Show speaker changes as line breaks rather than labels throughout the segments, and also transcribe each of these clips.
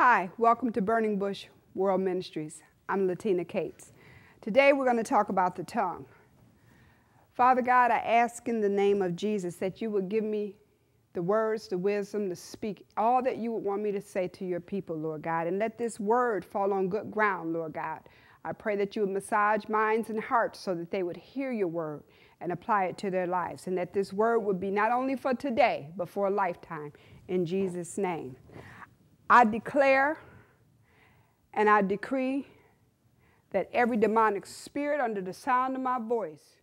Hi, welcome to Burning Bush World Ministries. I'm Latina Cates. Today we're going to talk about the tongue. Father God, I ask in the name of Jesus that you would give me the words, the wisdom to speak all that you would want me to say to your people, Lord God, and let this word fall on good ground, Lord God. I pray that you would massage minds and hearts so that they would hear your word and apply it to their lives, and that this word would be not only for today, but for a lifetime. In Jesus' name. I declare and I decree that every demonic spirit under the sound of my voice,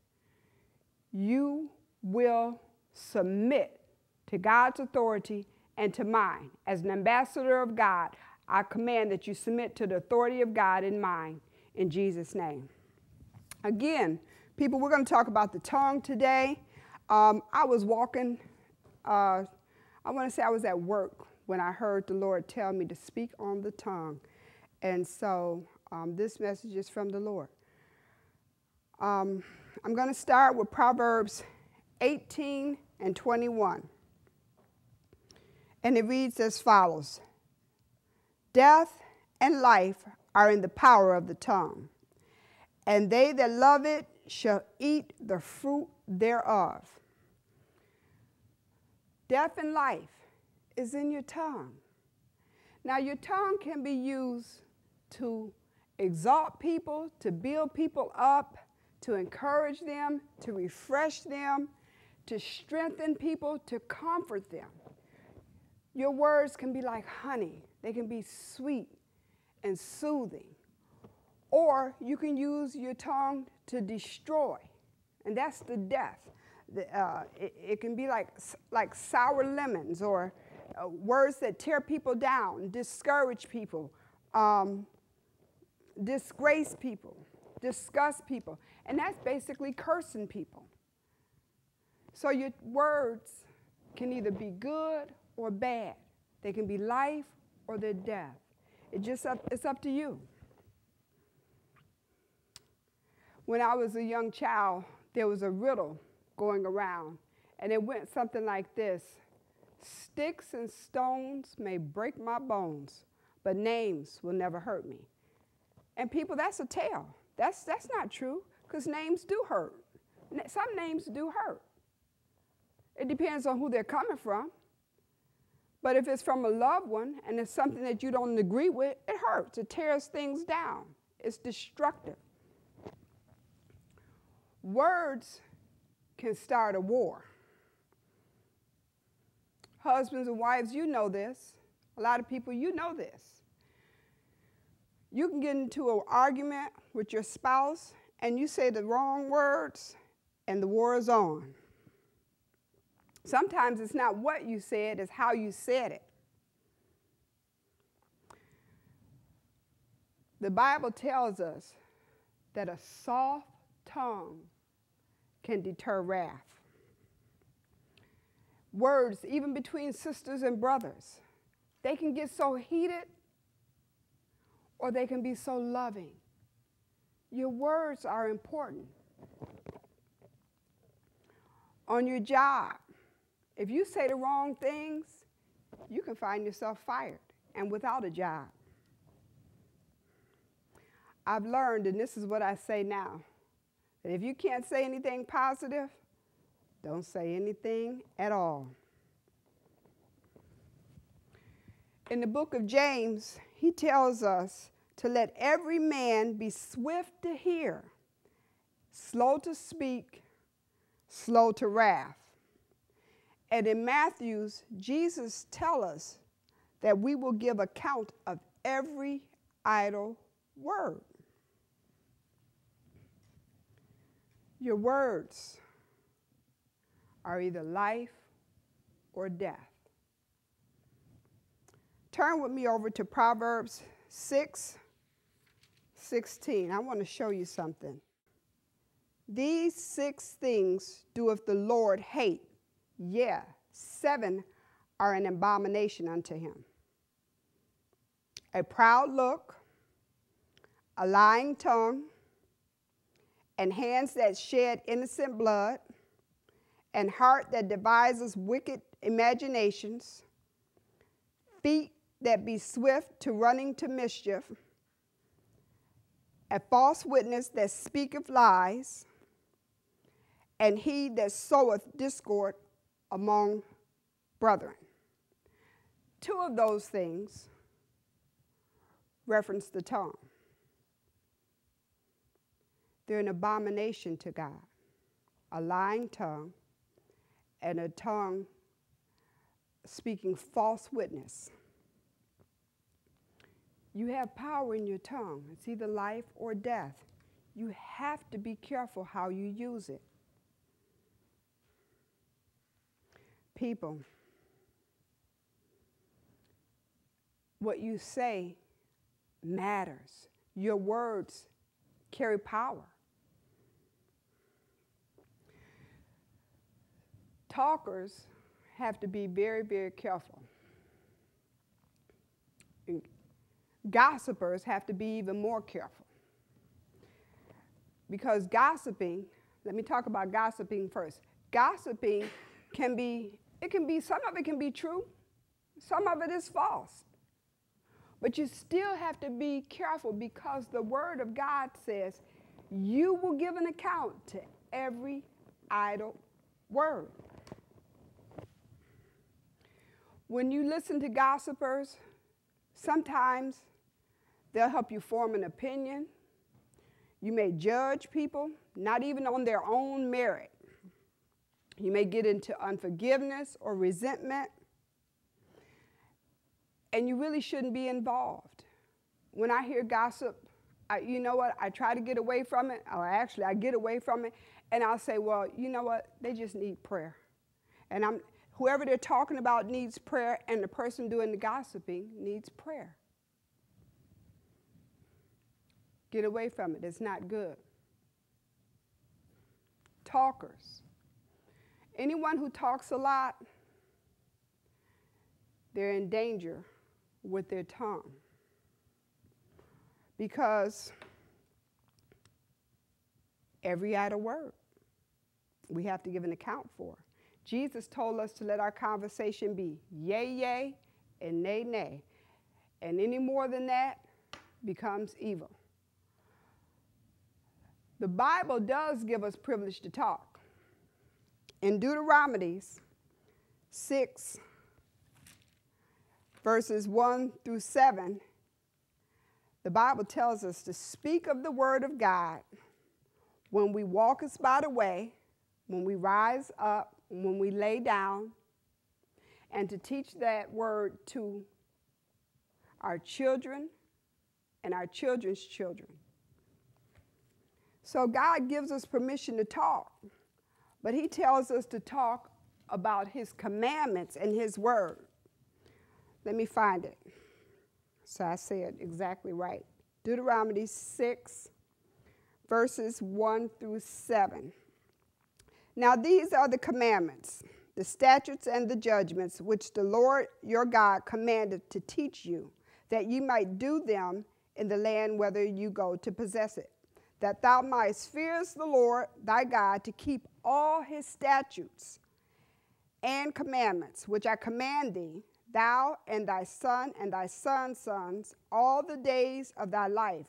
you will submit to God's authority and to mine. As an ambassador of God, I command that you submit to the authority of God in mine in Jesus' name. Again, people, we're going to talk about the tongue today. Um, I was walking, uh, I want to say I was at work when I heard the Lord tell me to speak on the tongue. And so um, this message is from the Lord. Um, I'm going to start with Proverbs 18 and 21. And it reads as follows Death and life are in the power of the tongue, and they that love it shall eat the fruit thereof. Death and life is in your tongue. Now, your tongue can be used to exalt people, to build people up, to encourage them, to refresh them, to strengthen people, to comfort them. Your words can be like honey, they can be sweet and soothing. Or you can use your tongue to destroy, and that's the death. The, uh, it, it, can be like, like sour lemons or uh, words that tear people down, discourage people, um, disgrace people, disgust people. And that's basically cursing people. So your words can either be good or bad. They can be life or they're death. It just up, it's up to you. When I was a young child, there was a riddle going around, and it went something like this Sticks and stones may break my bones, but names will never hurt me. And people, that's a tale. That's, that's not true, because names do hurt. Some names do hurt. It depends on who they're coming from. But if it's from a loved one and it's something that you don't agree with, it hurts. It tears things down. It's destructive. Words can start a war. Husbands and wives, you know this. A lot of people, you know this. You can get into an argument with your spouse and you say the wrong words, and the war is on. Sometimes it's not what you said, it's how you said it. The Bible tells us that a soft tongue can deter wrath words, even between sisters and brothers. They can get so heated or they can be so loving. Your words are important. On your job, if you say the wrong things, you can find yourself fired and without a job. I've learned, and this is what I say now, that if you can't say anything positive, don't say anything at all. In the book of James, he tells us to let every man be swift to hear, slow to speak, slow to wrath. And in Matthew's, Jesus tells us that we will give account of every idle word. Your words are either life or death. Turn with me over to Proverbs 6 16. I want to show you something. These six things doeth the Lord hate, yeah, seven are an abomination unto him a proud look, a lying tongue, and hands that shed innocent blood, and heart that devises wicked imaginations, feet that be swift to running to mischief, a false witness that speaketh lies, and he that soweth discord among brethren. Two of those things reference the tongue. They're an abomination to God a lying tongue and a tongue speaking false witness. You have power in your tongue. It's either life or death. You have to be careful how you use it. People, what you say matters. Your words carry power. Talkers have to be very, very careful. And gossipers have to be even more careful. Because gossiping, let me talk about gossiping first. Gossiping can be, it can be, some of it can be true, some of it is false. But you still have to be careful because the Word of God says you will give an account to every idle word. When you listen to gossipers, sometimes they'll help you form an opinion. You may judge people, not even on their own merit. You may get into unforgiveness or resentment, and you really shouldn't be involved. When I hear gossip, I, you know what? I try to get away from it, or actually, I get away from it, and I'll say, well, you know what? They just need prayer. And I'm, whoever they're talking about needs prayer, and the person doing the gossiping needs prayer. Get away from it, it's not good. Talkers. Anyone who talks a lot, they're in danger with their tongue. Because every idle word we have to give an account for. Jesus told us to let our conversation be yea, yea, and nay, nay. And any more than that becomes evil. The Bible does give us privilege to talk. In Deuteronomy 6, verses 1 through 7, the Bible tells us to speak of the word of God when we walk us by the way, when we rise up, when we lay down, and to teach that word to our children and our children's children. So God gives us permission to talk, but He tells us to talk about His commandments and His word. Let me find it. So I say it exactly right. Deuteronomy 6, verses 1 through 7. Now these are the commandments, the statutes, and the judgments which the Lord your God commanded to teach you, that you might do them in the land whither you go to possess it, that thou mightest fear the Lord thy God to keep all his statutes and commandments, which I command thee, thou and thy son and thy son's sons, all the days of thy life,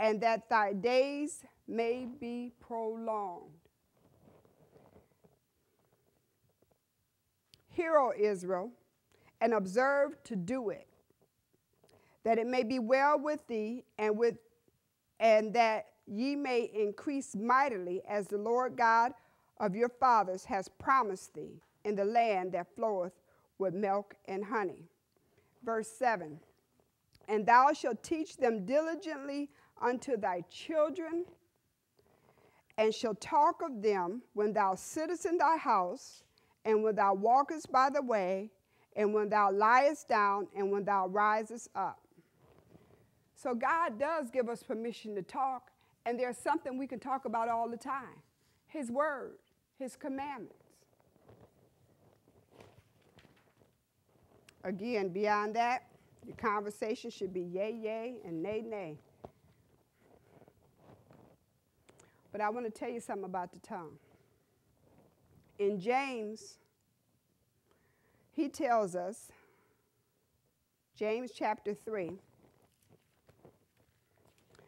and that thy days may be prolonged. Hear, O Israel, and observe to do it, that it may be well with thee, and with and that ye may increase mightily as the Lord God of your fathers has promised thee in the land that floweth with milk and honey. Verse 7 And thou shalt teach them diligently unto thy children, and shalt talk of them when thou sittest in thy house and when thou walkest by the way, and when thou liest down, and when thou risest up. So God does give us permission to talk, and there's something we can talk about all the time His Word, His commandments. Again, beyond that, your conversation should be yea, yea, and nay, nay. But I want to tell you something about the tongue in James, he tells us James chapter 3,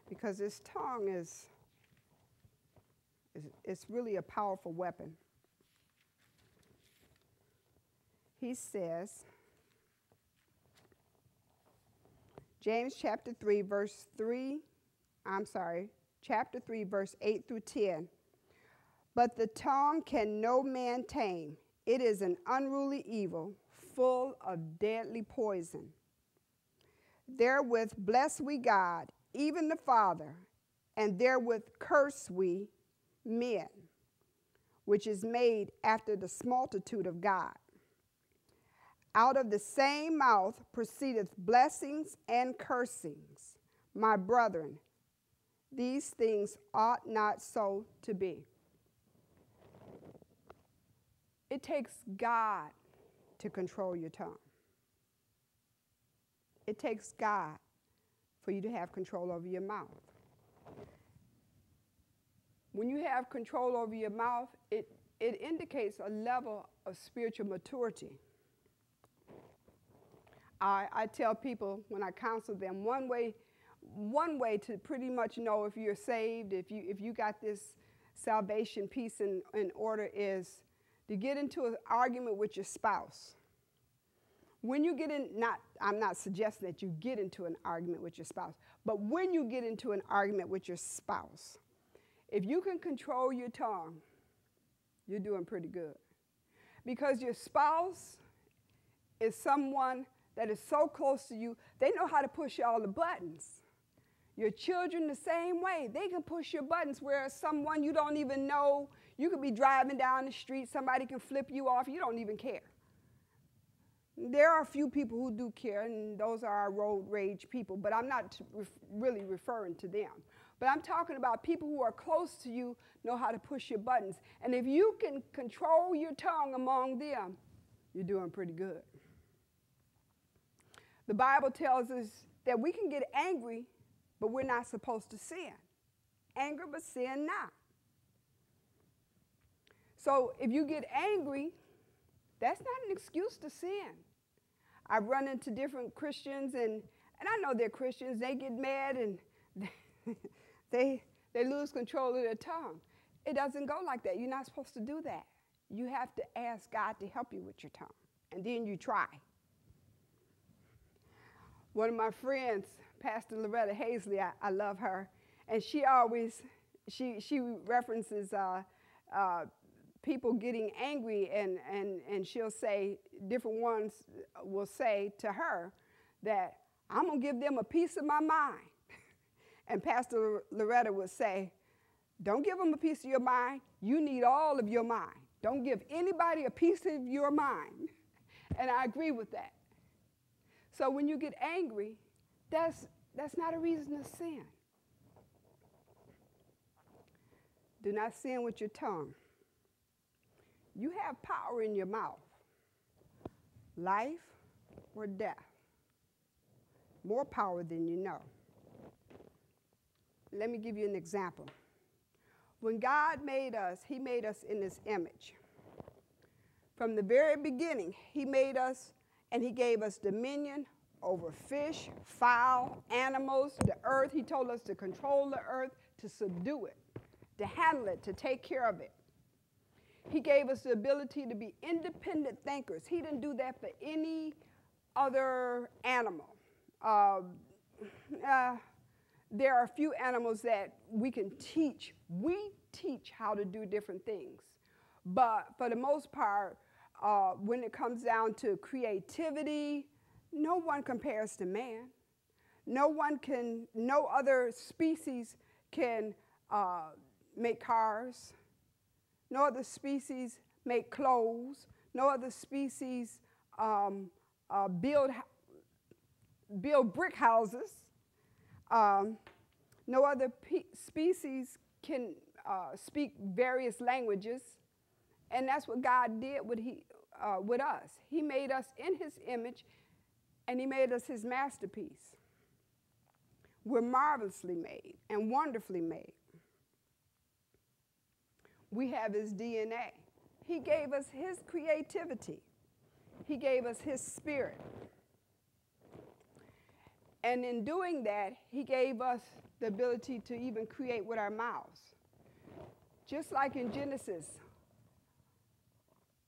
because this tongue is, is it's really a powerful weapon. He says, James chapter 3, verse 3, I'm sorry, chapter 3, verse 8 through 10. But the tongue can no man tame. It is an unruly evil, full of deadly poison. Therewith bless we God, even the Father, and therewith curse we men, which is made after the similitude of God. Out of the same mouth proceedeth blessings and cursings. My brethren, these things ought not so to be. It takes God to control your tongue. It takes God for you to have control over your mouth. When you have control over your mouth, it, it indicates a level of spiritual maturity. I, I tell people when I counsel them one way, one way to pretty much know if you're saved, if you, if you got this salvation piece in, in order, is to get into an argument with your spouse. When you get in, not, I'm not suggesting that you get into an argument with your spouse, but when you get into an argument with your spouse, if you can control your tongue, you're doing pretty good. Because your spouse is someone that is so close to you, they know how to push all the buttons. Your children, the same way, they can push your buttons, whereas someone you don't even know, you could be driving down the street, somebody can flip you off, you don't even care. There are a few people who do care, and those are our road rage people, but I'm not ref really referring to them. But I'm talking about people who are close to you know how to push your buttons. And if you can control your tongue among them, you're doing pretty good. The Bible tells us that we can get angry, but we're not supposed to sin. Anger, but sin not. So if you get angry, that's not an excuse to sin. I've run into different Christians, and, and I know they're Christians. They get mad and they, they lose control of their tongue. It doesn't go like that. You're not supposed to do that. You have to ask God to help you with your tongue, and then you try. One of my friends, Pastor Loretta Hazley, I, I love her, and she always she she references uh, uh, people getting angry, and, and, and she'll say, different ones will say to her that I'm going to give them a piece of my mind. and Pastor Loretta would say, Don't give them a piece of your mind. You need all of your mind. Don't give anybody a piece of your mind. And I agree with that. So when you get angry, that's, that's not a reason to sin. Do not sin with your tongue. You have power in your mouth life or death. More power than you know. Let me give you an example. When God made us, He made us in His image. From the very beginning, He made us and He gave us dominion over fish, fowl, animals, the earth. He told us to control the earth, to subdue it, to handle it, to take care of it. He gave us the ability to be independent thinkers. He didn't do that for any other animal. Uh, uh, there are a few animals that we can teach. We teach how to do different things. But for the most part, uh, when it comes down to creativity, no one compares to man. No one can, no other species can uh, make cars. No other species make clothes. No other species um, uh, build, build brick houses. Um, no other species can uh, speak various languages. And that's what God did with, he, uh, with us. He made us in His image, and He made us His masterpiece. We're marvelously made and wonderfully made we have his DNA. He gave us his creativity. He gave us his spirit. And in doing that, He gave us the ability to even create with our mouths. Just like in Genesis,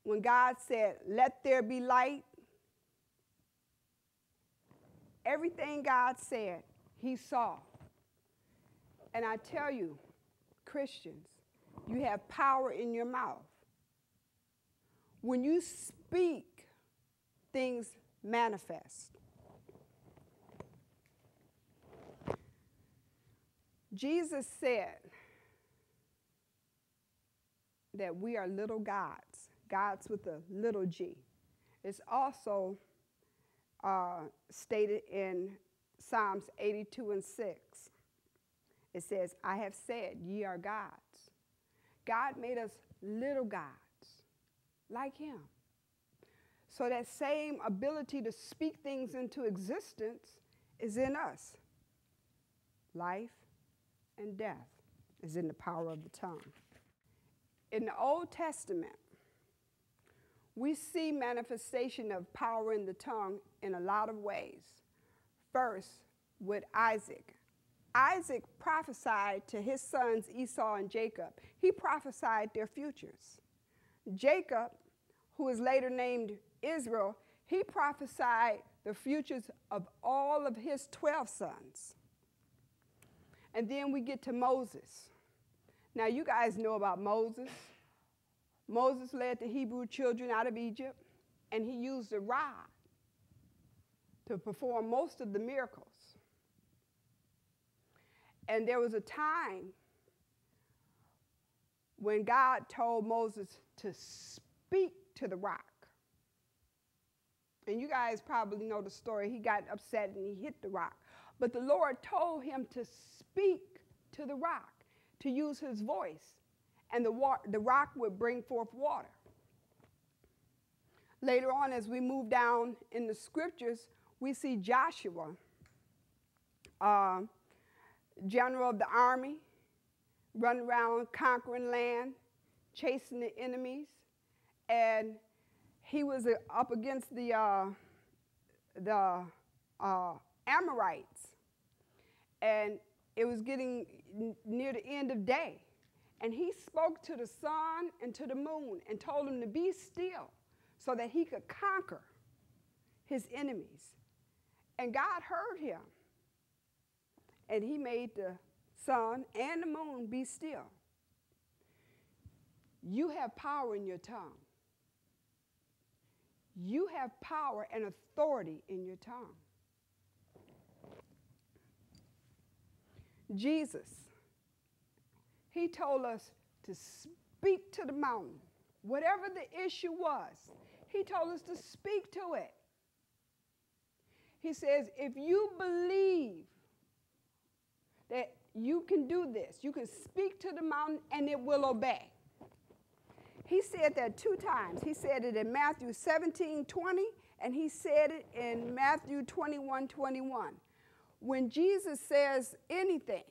when God said, Let there be light, everything God said, He saw. And I tell you, Christians, you have power in your mouth. When you speak, things manifest. Jesus said that we are little gods, gods with a little g. It's also uh, stated in Psalms 82 and 6. It says, I have said, ye are gods. God made us little gods, like Him. So that same ability to speak things into existence is in us. Life and death is in the power of the tongue. In the Old Testament, we see manifestation of power in the tongue in a lot of ways. First, with Isaac. Isaac prophesied to his sons Esau and Jacob. He prophesied their futures. Jacob, who is later named Israel, he prophesied the futures of all of his 12 sons. And then we get to Moses. Now, you guys know about Moses. Moses led the Hebrew children out of Egypt, and he used a rod to perform most of the miracles. And there was a time when God told Moses to speak to the rock. And you guys probably know the story. He got upset and he hit the rock. But the Lord told him to speak to the rock, to use his voice, and the, wa- the rock would bring forth water. Later on, as we move down in the scriptures, we see Joshua, uh, general of the army, running around conquering land, chasing the enemies, and he was uh, up against the uh, the uh, Amorites, and it was getting near the end of day, and he spoke to the sun and to the moon and told them to be still, so that he could conquer his enemies. And God heard him and he made the sun and the moon be still. You have power in your tongue. You have power and authority in your tongue. Jesus, he told us to speak to the mountain. Whatever the issue was, he told us to speak to it. He says, if you believe that you can do this. You can speak to the mountain and it will obey. He said that two times. He said it in Matthew 17 20, and he said it in Matthew 21 21. When Jesus says anything,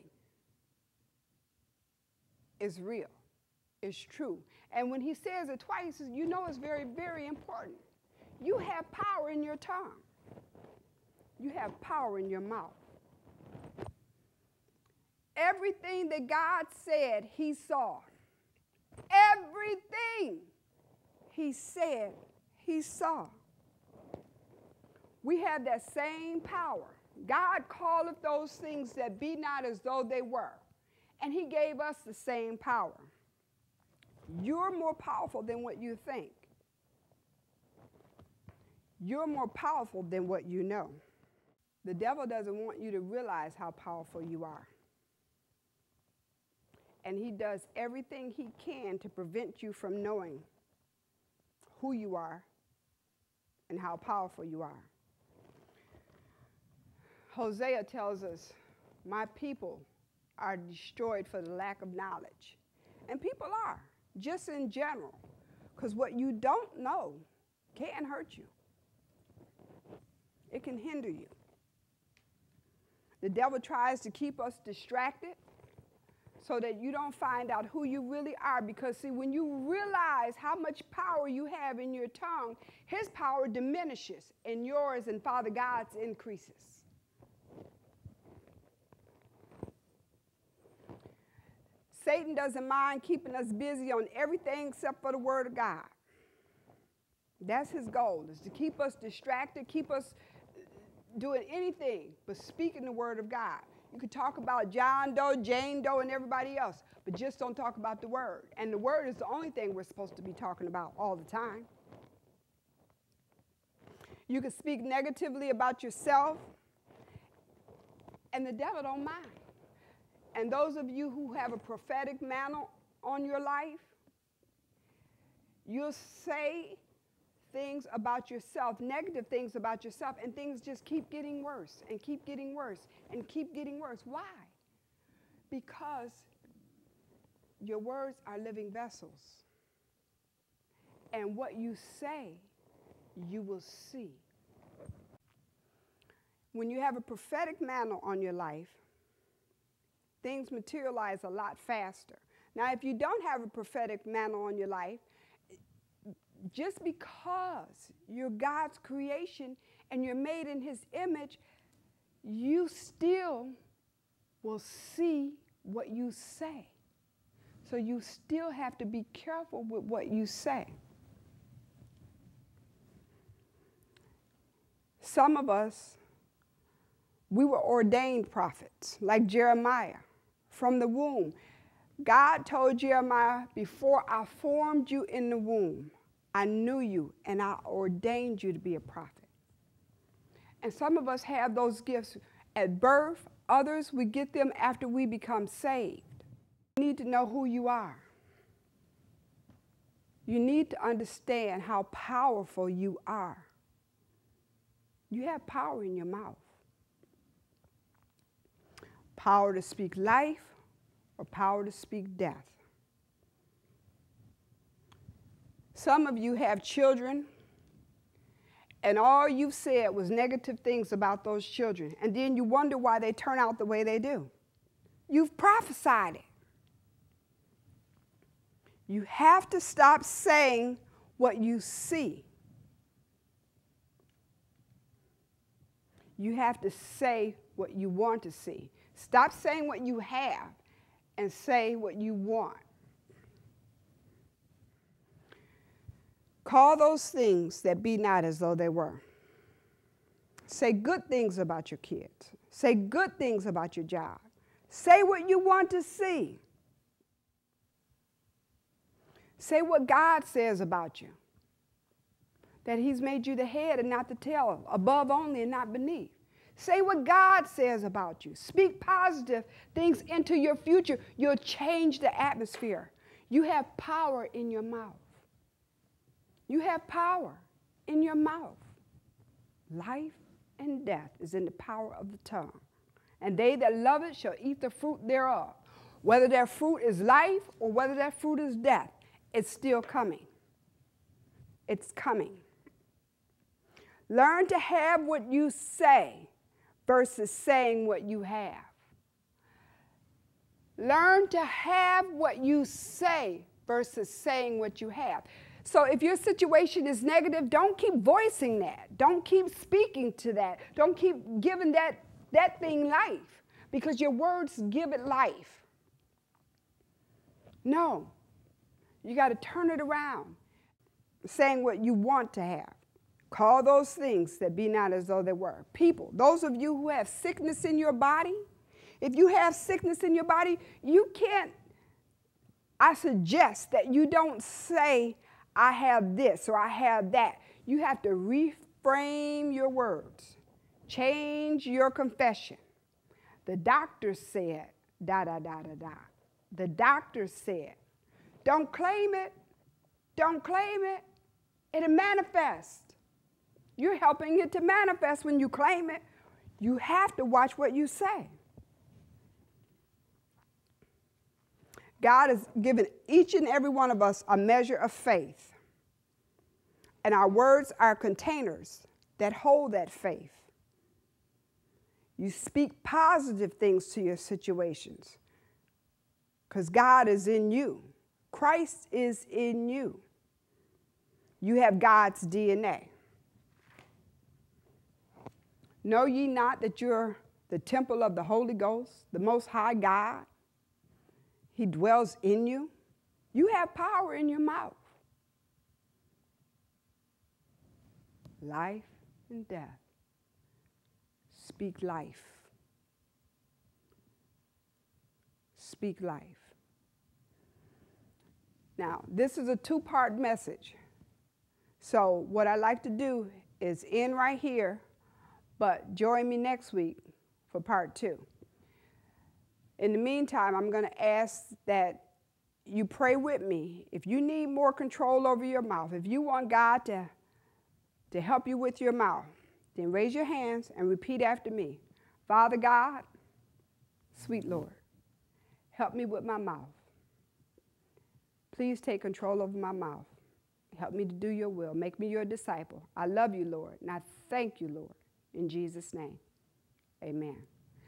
is real, it's true. And when he says it twice, you know it's very, very important. You have power in your tongue, you have power in your mouth. Everything that God said, he saw. Everything he said, he saw. We have that same power. God calleth those things that be not as though they were. And he gave us the same power. You're more powerful than what you think. You're more powerful than what you know. The devil doesn't want you to realize how powerful you are and he does everything he can to prevent you from knowing who you are and how powerful you are. Hosea tells us, My people are destroyed for the lack of knowledge. And people are, just in general, because what you don't know can hurt you, it can hinder you. The devil tries to keep us distracted so that you don't find out who you really are. Because, see, when you realize how much power you have in your tongue, his power diminishes, and yours and Father God's increases. Satan doesn't mind keeping us busy on everything except for the Word of God. That's his goal, is to keep us distracted, keep us doing anything but speaking the Word of God. You could talk about John Doe, Jane Doe, and everybody else, but just don't talk about the Word. And the Word is the only thing we're supposed to be talking about all the time. You can speak negatively about yourself, and the devil don't mind. And those of you who have a prophetic mantle on your life, you'll say things about yourself, negative things about yourself, and things just keep getting worse and keep getting worse and keep getting worse. Why? Because your words are living vessels. And what you say, you will see. When you have a prophetic mantle on your life, things materialize a lot faster. Now, if you don't have a prophetic mantle on your life, just because you're God's creation and you're made in His image, you still will see what you say. So you still have to be careful with what you say. Some of us, we were ordained prophets, like Jeremiah from the womb. God told Jeremiah, Before I formed you in the womb, I knew you and I ordained you to be a prophet. And some of us have those gifts at birth, others, we get them after we become saved. You need to know who you are. You need to understand how powerful you are. You have power in your mouth power to speak life or power to speak death. Some of you have children, and all you've said was negative things about those children, and then you wonder why they turn out the way they do. You've prophesied it. You have to stop saying what you see. You have to say what you want to see. Stop saying what you have and say what you want. Call those things that be not as though they were. Say good things about your kids. Say good things about your job. Say what you want to see. Say what God says about you that He's made you the head and not the tail, above only and not beneath. Say what God says about you. Speak positive things into your future. You'll change the atmosphere. You have power in your mouth. You have power in your mouth. Life and death is in the power of the tongue. And they that love it shall eat the fruit thereof. Whether that fruit is life or whether that fruit is death, it's still coming. It's coming. Learn to have what you say versus saying what you have. Learn to have what you say versus saying what you have. So if your situation is negative, don't keep voicing that. Don't keep speaking to that. Don't keep giving that, that thing life because your words give it life. No, you got to turn it around, saying what you want to have. Call those things that be not as though they were. People, those of you who have sickness in your body, if you have sickness in your body, you can't, I suggest that you don't say, I have this or I have that. You have to reframe your words, change your confession. The doctor said, da da da da da. The doctor said, don't claim it, don't claim it, it'll manifest. You're helping it to manifest when you claim it. You have to watch what you say. God has given each and every one of us a measure of faith. And our words are containers that hold that faith. You speak positive things to your situations because God is in you, Christ is in you. You have God's DNA. Know ye not that you're the temple of the Holy Ghost, the Most High God? He dwells in you. You have power in your mouth. Life and death. Speak life. Speak life. Now, this is a two part message. So, what I like to do is end right here, but join me next week for part two. In the meantime, I'm going to ask that you pray with me. If you need more control over your mouth, if you want God to, to help you with your mouth, then raise your hands and repeat after me Father God, sweet Lord, help me with my mouth. Please take control over my mouth. Help me to do your will. Make me your disciple. I love you, Lord, and I thank you, Lord. In Jesus' name, amen.